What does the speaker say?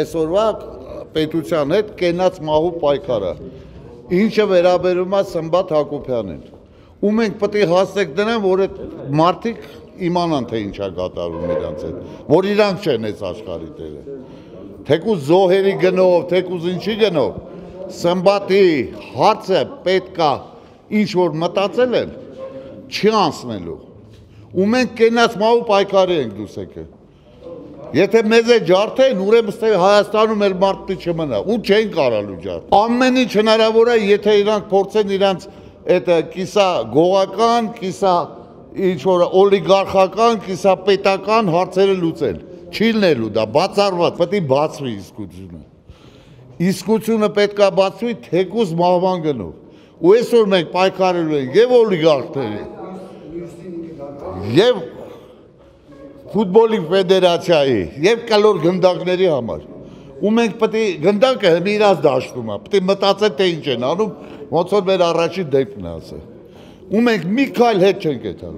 այսօրվա պետության հետ կենաց մահու պայքարը, ինչը վերաբերում է Սմբատ Հակոբյանին։ Ու մենք պետք է հասնենք դրան, որ այդ մարդիկ իմանան թե ինչա կատարում իրանց հետ, որ իրանք չեն այս աշխարհի տերը։ Թեկուզ զոհերի գնով, թեկուզ ինչի գնով, Սմբատի հարցը պետքա ինչ որ մտածել են, չի անցնելու։ Ու մենք կենաց մահու պայքարի ենք դուս եկել։ Եթե մեզ է ջարդեն, ուրեմն ստե Հայաստանում էլ մարդի չմնա, ու չեն կարալու ջարդ։ Ամեն ինչ հնարավոր է, եթե իրանք փորձեն իրանք այդ կիսա գողական, կիսա ինչ որ օլիգարխական, կիսա պետական հարցերը լուծել։ Չի լինելու դա, բացառված, պետք է բացվի իսկությունը։ Իսկությունը պետքա բացվի թեկուզ մահվան գնով։ Ու այսօր մենք պայքարելու ենք եւ օլիգարխների, եւ ֆուտբոլի ֆեդերացիայի եւ կալոր գնդակների համար ու մենք պետք է գնդակը հիմա իրաց դաշտում է պետք է մտածել թե ինչ են անում ոնց որ մեր առաջի դեպքն է ասել ու մենք մի քայլ հետ չենք եթալու